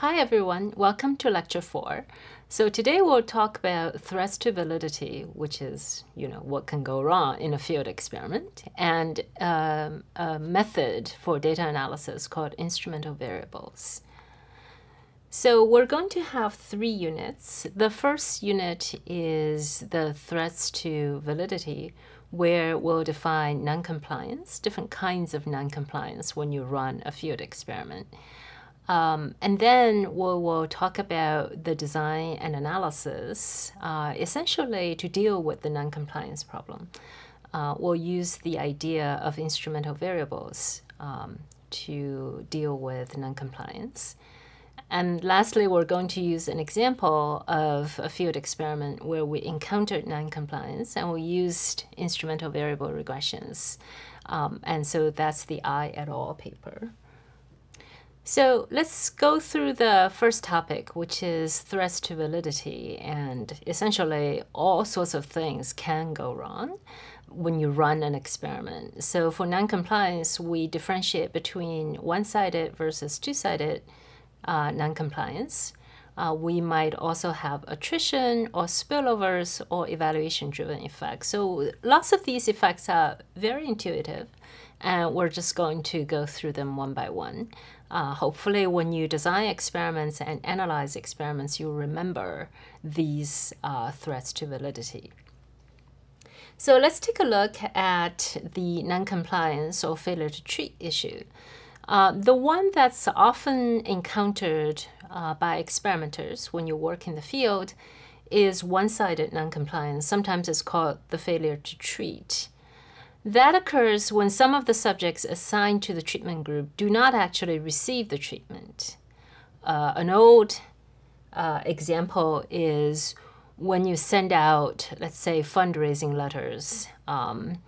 Hi everyone, welcome to lecture 4. So today we'll talk about threats to validity, which is, you know, what can go wrong in a field experiment, and um, a method for data analysis called instrumental variables. So we're going to have three units. The first unit is the threats to validity, where we'll define noncompliance, different kinds of noncompliance when you run a field experiment. Um, and then we'll, we'll, talk about the design and analysis, uh, essentially to deal with the noncompliance problem. Uh, we'll use the idea of instrumental variables um, to deal with noncompliance. And lastly, we're going to use an example of a field experiment where we encountered noncompliance and we used instrumental variable regressions. Um, and so that's the Ai et al. paper. So let's go through the first topic, which is threats to validity. And essentially, all sorts of things can go wrong when you run an experiment. So for noncompliance, we differentiate between one-sided versus two-sided uh, noncompliance. Uh, we might also have attrition or spillovers or evaluation-driven effects. So lots of these effects are very intuitive, and we're just going to go through them one by one. Uh, hopefully, when you design experiments and analyze experiments, you remember these uh, threats to validity. So let's take a look at the noncompliance or failure to treat issue. Uh, the one that's often encountered uh, by experimenters when you work in the field is one-sided noncompliance. Sometimes it's called the failure to treat. That occurs when some of the subjects assigned to the treatment group do not actually receive the treatment. Uh, an old uh, example is when you send out, let's say, fundraising letters, um,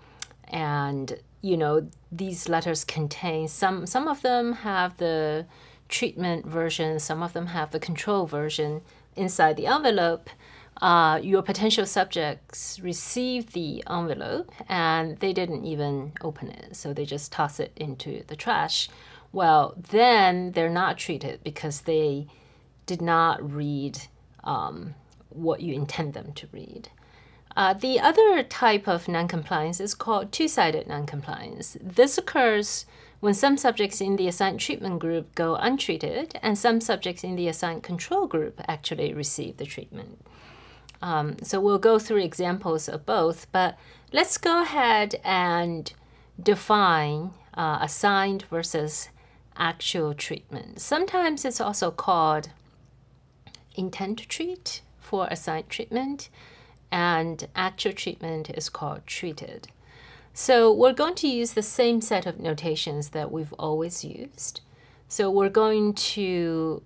and you know these letters contain some. Some of them have the treatment version, some of them have the control version inside the envelope uh, your potential subjects receive the envelope and they didn't even open it, so they just toss it into the trash. Well, then they're not treated because they did not read um, what you intend them to read. Uh, the other type of noncompliance is called two-sided noncompliance. This occurs when some subjects in the assigned treatment group go untreated and some subjects in the assigned control group actually receive the treatment. Um, so we'll go through examples of both, but let's go ahead and define uh, assigned versus actual treatment. Sometimes it's also called intent to treat for assigned treatment, and actual treatment is called treated. So we're going to use the same set of notations that we've always used. So we're going to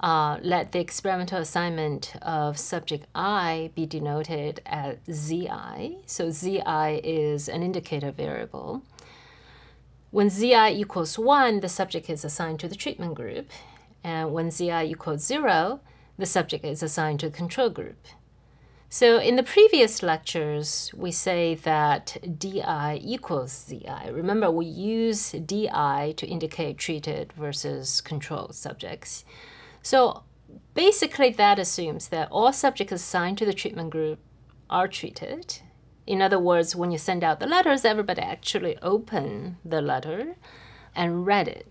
uh, let the experimental assignment of subject I be denoted as Zi. So Zi is an indicator variable. When Zi equals 1, the subject is assigned to the treatment group. And when Zi equals 0, the subject is assigned to the control group. So in the previous lectures, we say that di equals zi. Remember, we use di to indicate treated versus control subjects. So basically that assumes that all subjects assigned to the treatment group are treated. In other words, when you send out the letters, everybody actually opened the letter and read it.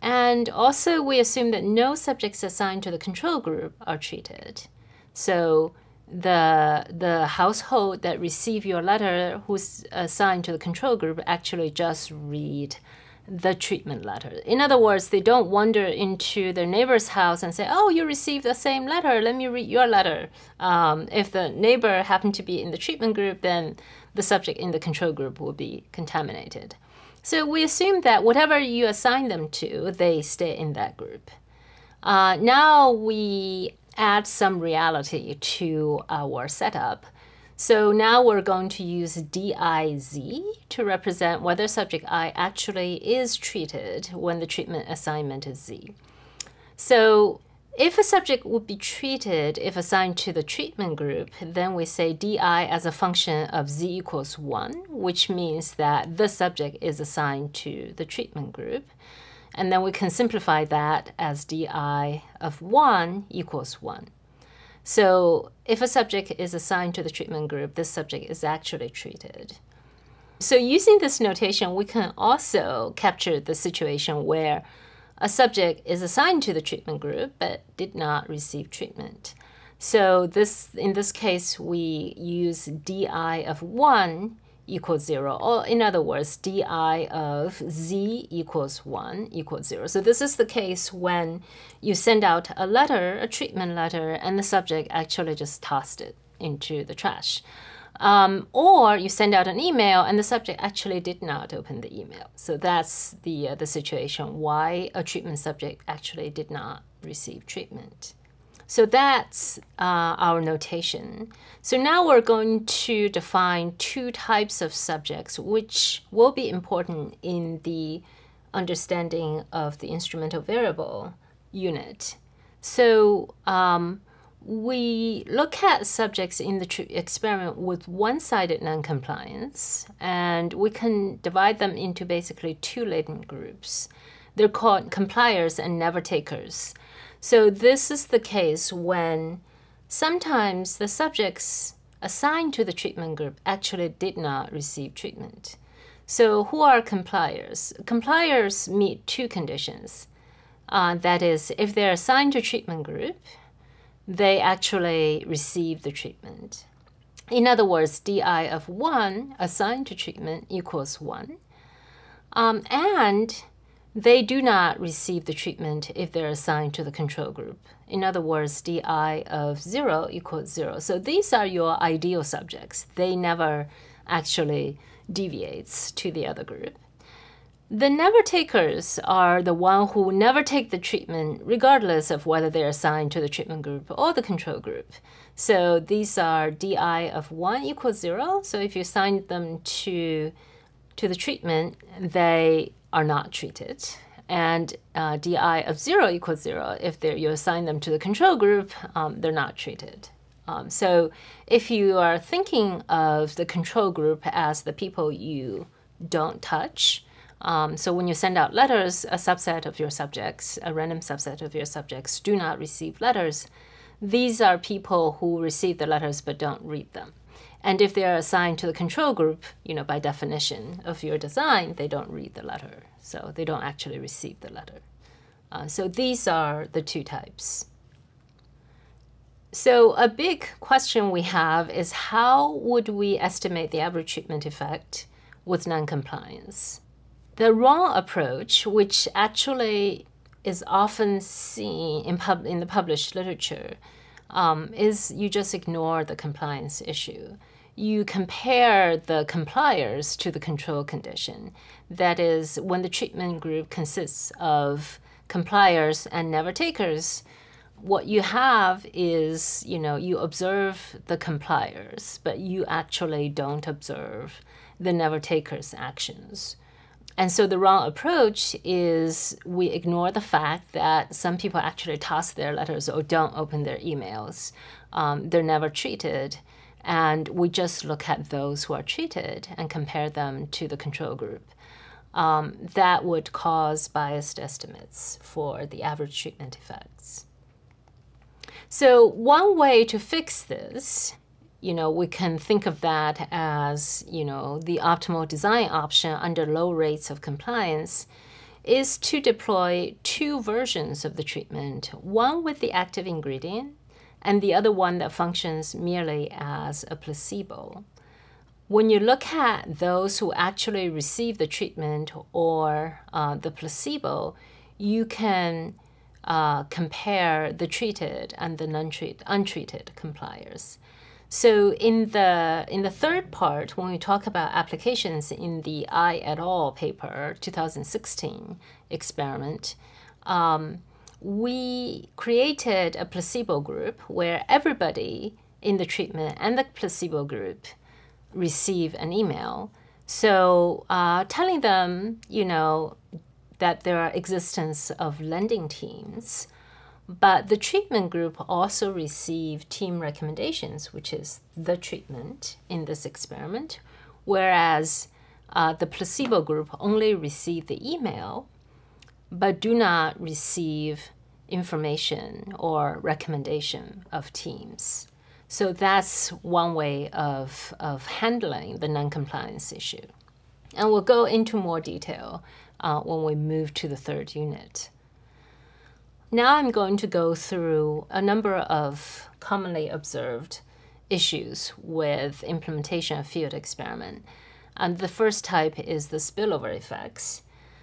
And also we assume that no subjects assigned to the control group are treated. So the the household that receive your letter who's assigned to the control group actually just read the treatment letter. In other words, they don't wander into their neighbor's house and say, Oh, you received the same letter, let me read your letter. Um, if the neighbor happened to be in the treatment group, then the subject in the control group will be contaminated. So we assume that whatever you assign them to, they stay in that group. Uh, now we add some reality to our setup. So now we're going to use DIZ to represent whether subject I actually is treated when the treatment assignment is Z. So if a subject would be treated if assigned to the treatment group, then we say di as a function of z equals 1, which means that the subject is assigned to the treatment group. And then we can simplify that as di of 1 equals 1. So if a subject is assigned to the treatment group, this subject is actually treated. So using this notation, we can also capture the situation where a subject is assigned to the treatment group but did not receive treatment. So this in this case, we use di of 1 equals 0, or in other words, di of z equals 1 equals 0. So this is the case when you send out a letter, a treatment letter, and the subject actually just tossed it into the trash. Um, or you send out an email and the subject actually did not open the email. So that's the, uh, the situation why a treatment subject actually did not receive treatment. So that's uh, our notation. So now we're going to define two types of subjects which will be important in the understanding of the instrumental variable unit. So um, we look at subjects in the experiment with one-sided noncompliance, and we can divide them into basically two latent groups. They're called compliers and never takers. So this is the case when sometimes the subjects assigned to the treatment group actually did not receive treatment. So who are compliers? Compliers meet two conditions. Uh, that is, if they're assigned to treatment group, they actually receive the treatment. In other words, di of 1 assigned to treatment equals 1. Um, and they do not receive the treatment if they're assigned to the control group. In other words, di of 0 equals 0. So these are your ideal subjects. They never actually deviates to the other group. The never takers are the one who never take the treatment regardless of whether they're assigned to the treatment group or the control group. So these are di of 1 equals 0. So if you assign them to, to the treatment, they are not treated. And uh, di of 0 equals 0, if you assign them to the control group, um, they're not treated. Um, so if you are thinking of the control group as the people you don't touch, um, so when you send out letters, a subset of your subjects, a random subset of your subjects, do not receive letters. These are people who receive the letters but don't read them. And if they are assigned to the control group, you know, by definition of your design, they don't read the letter. So they don't actually receive the letter. Uh, so these are the two types. So a big question we have is how would we estimate the average treatment effect with noncompliance? The wrong approach, which actually is often seen in, pub in the published literature, um, is you just ignore the compliance issue. You compare the compliers to the control condition. That is, when the treatment group consists of compliers and never takers, what you have is, you know, you observe the compliers, but you actually don't observe the never takers' actions. And so the wrong approach is we ignore the fact that some people actually toss their letters or don't open their emails. Um, they're never treated. And we just look at those who are treated and compare them to the control group. Um, that would cause biased estimates for the average treatment effects. So one way to fix this you know, we can think of that as, you know, the optimal design option under low rates of compliance is to deploy two versions of the treatment, one with the active ingredient and the other one that functions merely as a placebo. When you look at those who actually receive the treatment or uh, the placebo, you can uh, compare the treated and the untreated compliers. So in the in the third part, when we talk about applications in the Ai et al. paper, 2016 experiment, um, we created a placebo group where everybody in the treatment and the placebo group receive an email. So uh, telling them, you know, that there are existence of lending teams but the treatment group also received team recommendations, which is the treatment in this experiment, whereas uh, the placebo group only received the email. but do not receive information or recommendation of teams. So that's one way of, of handling the noncompliance issue. And we'll go into more detail uh, when we move to the third unit. Now I'm going to go through a number of commonly observed issues with implementation of field experiment. And the first type is the spillover effects.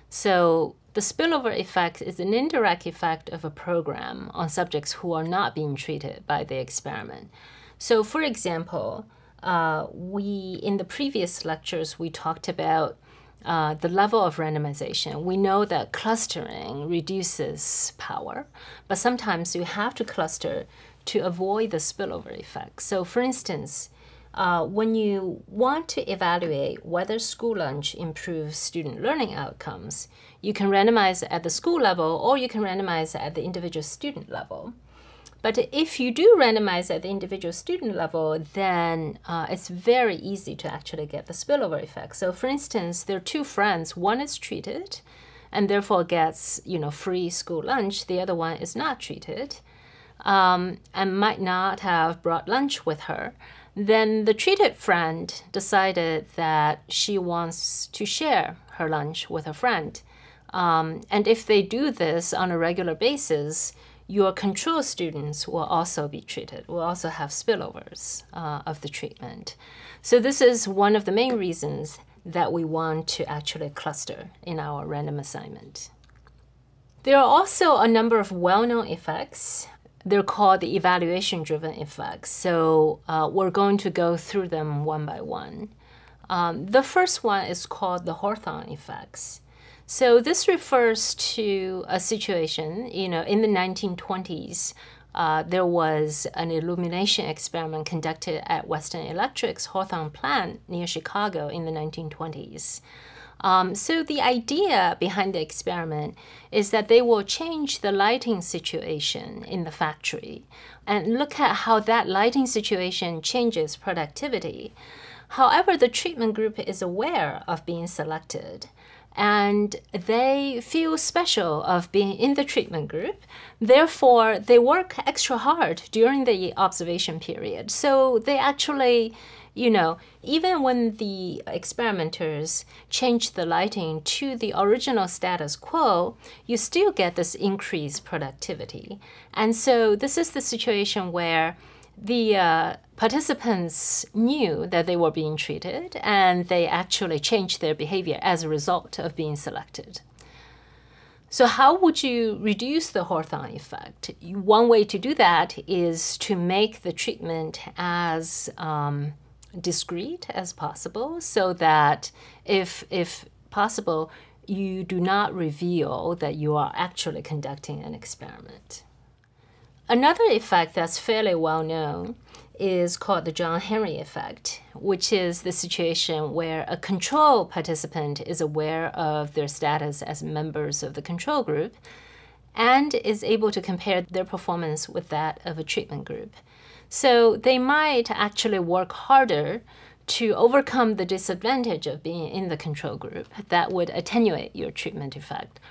So the spillover effect is an indirect effect of a program on subjects who are not being treated by the experiment. So for example, uh, we in the previous lectures we talked about uh, the level of randomization. We know that clustering reduces power, but sometimes you have to cluster to avoid the spillover effect. So, for instance, uh, when you want to evaluate whether school lunch improves student learning outcomes, you can randomize at the school level or you can randomize at the individual student level. But if you do randomize at the individual student level, then uh, it's very easy to actually get the spillover effect. So, for instance, there are two friends. One is treated, and therefore gets you know free school lunch. The other one is not treated, um, and might not have brought lunch with her. Then the treated friend decided that she wants to share her lunch with a friend. Um, and if they do this on a regular basis, your control students will also be treated, will also have spillovers uh, of the treatment. So this is one of the main reasons that we want to actually cluster in our random assignment. There are also a number of well-known effects. They're called the evaluation-driven effects. So uh, we're going to go through them one by one. Um, the first one is called the Hawthorne effects. So this refers to a situation, you know, in the 1920s, uh, there was an illumination experiment conducted at Western Electric's Hawthorne plant near Chicago in the 1920s. Um, so the idea behind the experiment is that they will change the lighting situation in the factory and look at how that lighting situation changes productivity. However, the treatment group is aware of being selected and they feel special of being in the treatment group. Therefore, they work extra hard during the observation period. So they actually, you know, even when the experimenters change the lighting to the original status quo, you still get this increased productivity. And so this is the situation where the uh, participants knew that they were being treated and they actually changed their behavior as a result of being selected. So, how would you reduce the Hawthorne effect? One way to do that is to make the treatment as um, discreet as possible so that if, if possible, you do not reveal that you are actually conducting an experiment. Another effect that's fairly well known is called the John Henry effect, which is the situation where a control participant is aware of their status as members of the control group and is able to compare their performance with that of a treatment group. So they might actually work harder to overcome the disadvantage of being in the control group that would attenuate your treatment effect.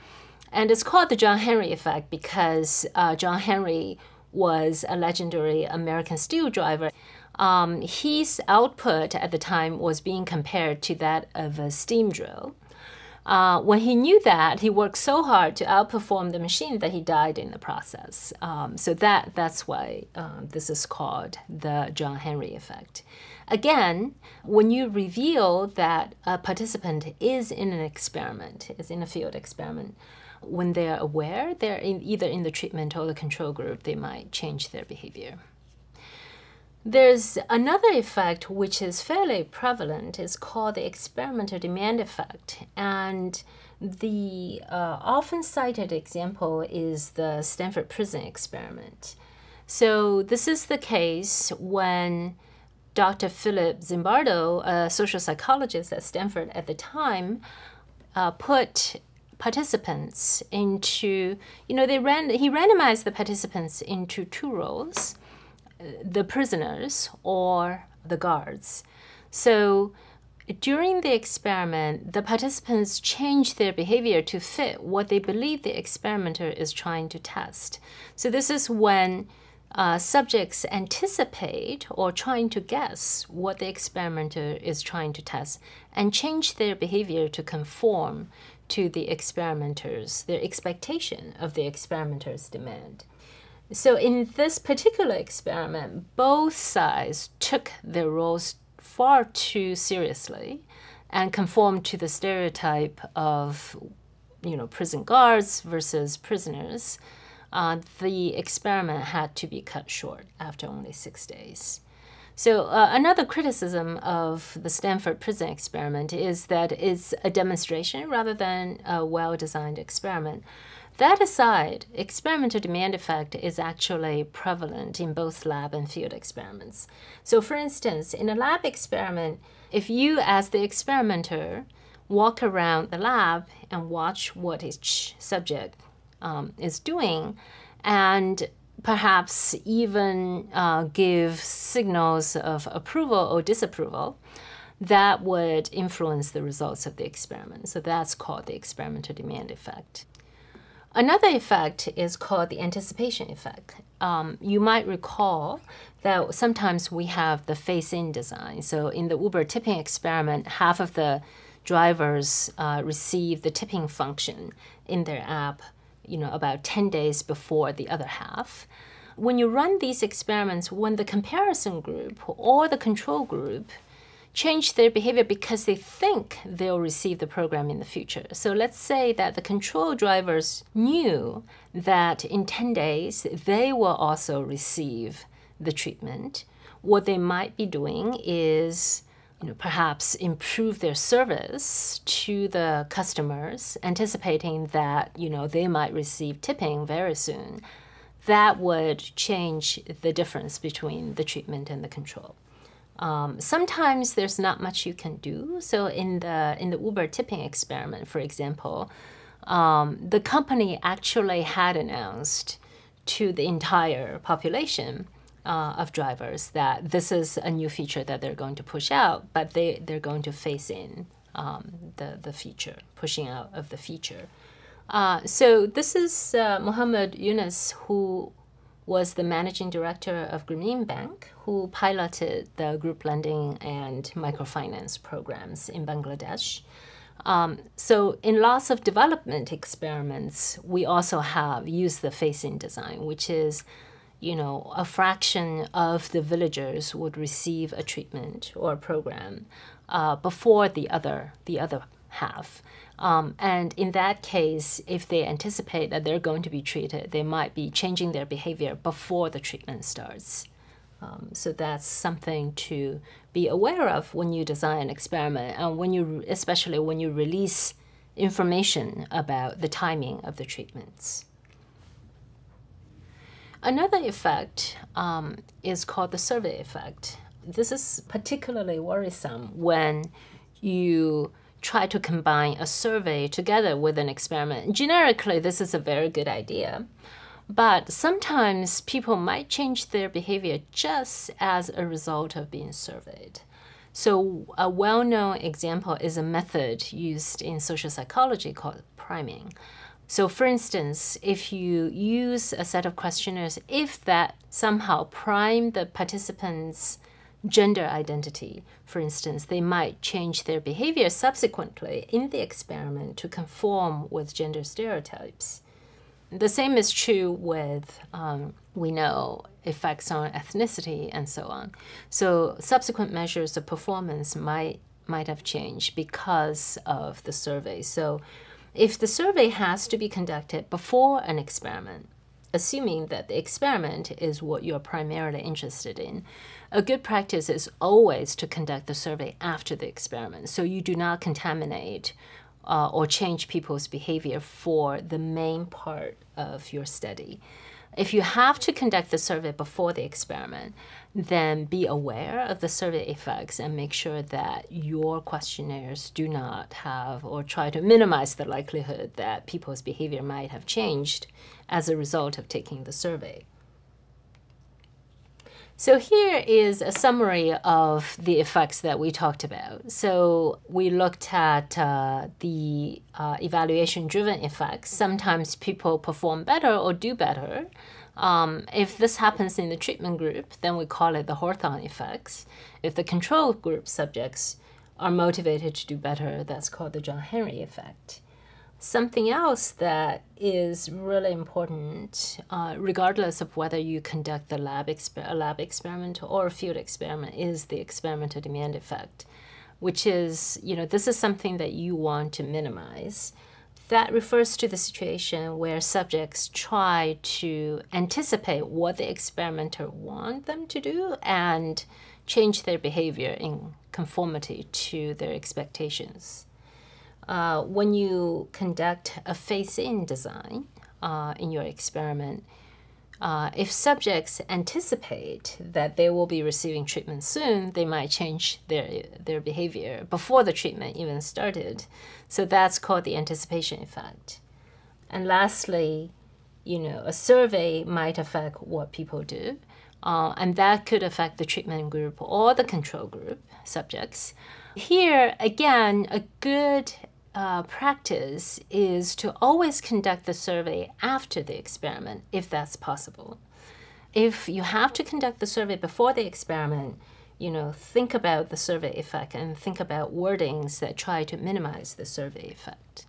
And it's called the John Henry effect because uh, John Henry was a legendary American steel driver. Um, his output at the time was being compared to that of a steam drill. Uh, when he knew that, he worked so hard to outperform the machine that he died in the process. Um, so that that's why um, this is called the John Henry effect. Again, when you reveal that a participant is in an experiment, is in a field experiment, when they're aware, they're in, either in the treatment or the control group, they might change their behavior. There's another effect which is fairly prevalent. It's called the experimental demand effect. And the uh, often cited example is the Stanford Prison experiment. So, this is the case when Dr. Philip Zimbardo, a social psychologist at Stanford at the time, uh, put participants into, you know, they ran, he randomized the participants into two roles the prisoners or the guards. So during the experiment, the participants change their behavior to fit what they believe the experimenter is trying to test. So, this is when uh, subjects anticipate or trying to guess what the experimenter is trying to test and change their behavior to conform to the experimenters, their expectation of the experimenter's demand. So, in this particular experiment, both sides took their roles far too seriously and conformed to the stereotype of, you know, prison guards versus prisoners. Uh, the experiment had to be cut short after only six days. So, uh, another criticism of the Stanford prison experiment is that it's a demonstration rather than a well designed experiment. That aside, experimental demand effect is actually prevalent in both lab and field experiments. So, for instance, in a lab experiment, if you, as the experimenter, walk around the lab and watch what each subject um, is doing, and perhaps even uh, give signals of approval or disapproval, that would influence the results of the experiment. So that's called the experimental demand effect. Another effect is called the anticipation effect. Um, you might recall that sometimes we have the phase in design. So, in the Uber tipping experiment, half of the drivers uh, receive the tipping function in their app you know, about 10 days before the other half. When you run these experiments, when the comparison group or the control group change their behavior because they think they'll receive the program in the future. So let's say that the control drivers knew that in 10 days they will also receive the treatment. What they might be doing is you know, perhaps improve their service to the customers, anticipating that you know they might receive tipping very soon. That would change the difference between the treatment and the control. Um, sometimes there's not much you can do. So in the in the Uber tipping experiment, for example, um, the company actually had announced to the entire population uh, of drivers that this is a new feature that they're going to push out, but they they're going to phase in um, the the feature, pushing out of the feature. Uh, so this is uh, Muhammad Yunus who was the managing director of Grameen Bank, who piloted the group lending and microfinance programs in Bangladesh. Um, so, in lots of development experiments, we also have used the phase-in design, which is, you know, a fraction of the villagers would receive a treatment or a program uh, before the other the other half. Um, and in that case, if they anticipate that they're going to be treated, they might be changing their behavior before the treatment starts. Um, so that's something to be aware of when you design an experiment, and when you, especially when you release information about the timing of the treatments. Another effect um, is called the survey effect. This is particularly worrisome when you try to combine a survey together with an experiment. Generically, this is a very good idea. But sometimes people might change their behavior just as a result of being surveyed. So, a well known example is a method used in social psychology called priming. So, for instance, if you use a set of questionnaires, if that somehow prime the participants' gender identity, for instance, they might change their behavior subsequently in the experiment to conform with gender stereotypes. The same is true with, um, we know, effects on ethnicity and so on. So subsequent measures of performance might might have changed because of the survey. So if the survey has to be conducted before an experiment, assuming that the experiment is what you're primarily interested in, a good practice is always to conduct the survey after the experiment so you do not contaminate uh, or change people's behavior for the main part of your study. If you have to conduct the survey before the experiment, then be aware of the survey effects and make sure that your questionnaires do not have or try to minimize the likelihood that people's behavior might have changed as a result of taking the survey. So here is a summary of the effects that we talked about. So we looked at uh, the uh, evaluation-driven effects. Sometimes people perform better or do better. Um, if this happens in the treatment group, then we call it the Hawthorne effects. If the control group subjects are motivated to do better, that's called the John Henry effect. Something else that is really important, uh, regardless of whether you conduct the lab, exper- lab experiment or a field experiment, is the experimental demand effect, which is, you know, this is something that you want to minimize. That refers to the situation where subjects try to anticipate what the experimenter want them to do and change their behavior in conformity to their expectations uh, when you conduct a phase-in design uh, in your experiment, uh, if subjects anticipate that they will be receiving treatment soon, they might change their, their behavior before the treatment even started. So that's called the anticipation effect. And lastly, you know, a survey might affect what people do, uh, and that could affect the treatment group or the control group subjects. Here, again, a good uh, practice is to always conduct the survey after the experiment, if that's possible. If you have to conduct the survey before the experiment, you know, think about the survey effect and think about wordings that try to minimize the survey effect.